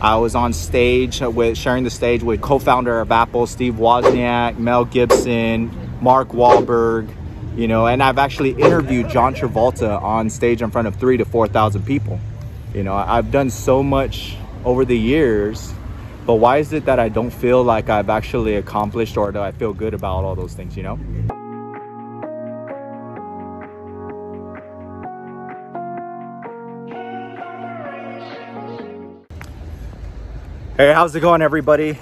I was on stage with sharing the stage with co-founder of Apple, Steve Wozniak, Mel Gibson, Mark Wahlberg, you know, and I've actually interviewed John Travolta on stage in front of three to 4,000 people. You know, I've done so much over the years, but why is it that I don't feel like I've actually accomplished or do I feel good about all those things, you know? Hey, how's it going, everybody?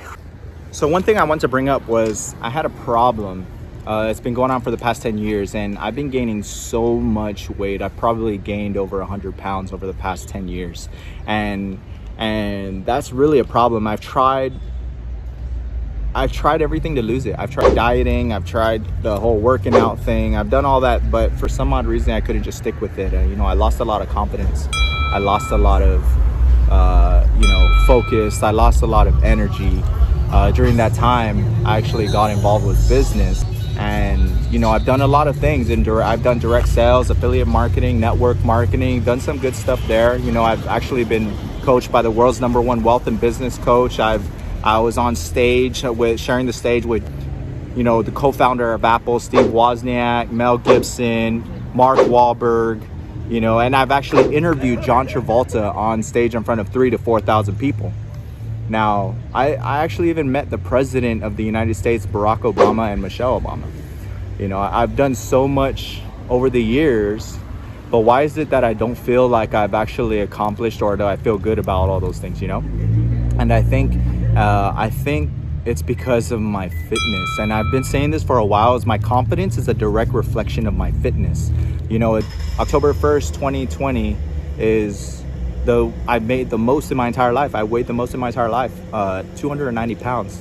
So, one thing I want to bring up was I had a problem. Uh, it's been going on for the past 10 years, and I've been gaining so much weight. I've probably gained over 100 pounds over the past 10 years, and and that's really a problem. I've tried. I've tried everything to lose it. I've tried dieting. I've tried the whole working out thing. I've done all that, but for some odd reason, I couldn't just stick with it. Uh, you know, I lost a lot of confidence. I lost a lot of uh, you know, focused. I lost a lot of energy. Uh, during that time, I actually got involved with business. And, you know, I've done a lot of things. And I've done direct sales, affiliate marketing, network marketing, done some good stuff there. You know, I've actually been coached by the world's number one wealth and business coach. I've I was on stage with sharing the stage with, you know, the co-founder of Apple, Steve Wozniak, Mel Gibson, Mark Wahlberg, you know and i've actually interviewed john travolta on stage in front of three to four thousand people. Now I, I actually even met the president of the united states barack obama and michelle obama. You know i've done so much over the years but why is it that i don't feel like i've actually accomplished or do i feel good about all those things you know? And i think uh, i think it's because of my fitness. And i've been saying this for a while is my confidence is a direct reflection of my fitness. You know october 1st 2020 is the i made the most in my entire life. I weighed the most in my entire life uh, 290 pounds.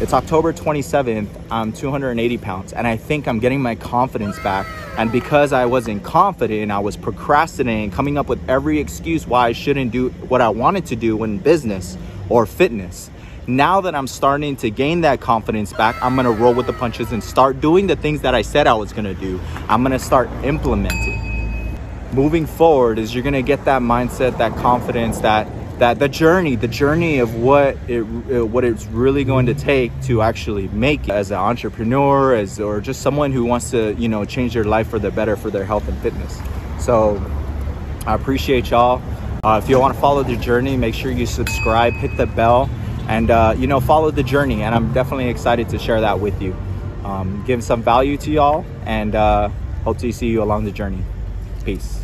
It's october 27th i'm 280 pounds. And i think i'm getting my confidence back. And because i wasn't confident i was procrastinating coming up with every excuse why i shouldn't do what i wanted to do in business or fitness now that I'm starting to gain that confidence back, I'm gonna roll with the punches and start doing the things that I said I was gonna do. I'm gonna start implementing. Moving forward is you're gonna get that mindset, that confidence, that that the journey, the journey of what it what it's really going to take to actually make it as an entrepreneur, as or just someone who wants to you know change their life for the better for their health and fitness. So I appreciate y'all. Uh, if you want to follow the journey, make sure you subscribe, hit the bell and uh, you know follow the journey and i'm definitely excited to share that with you. Um, give some value to y'all and uh, hope to see you along the journey. Peace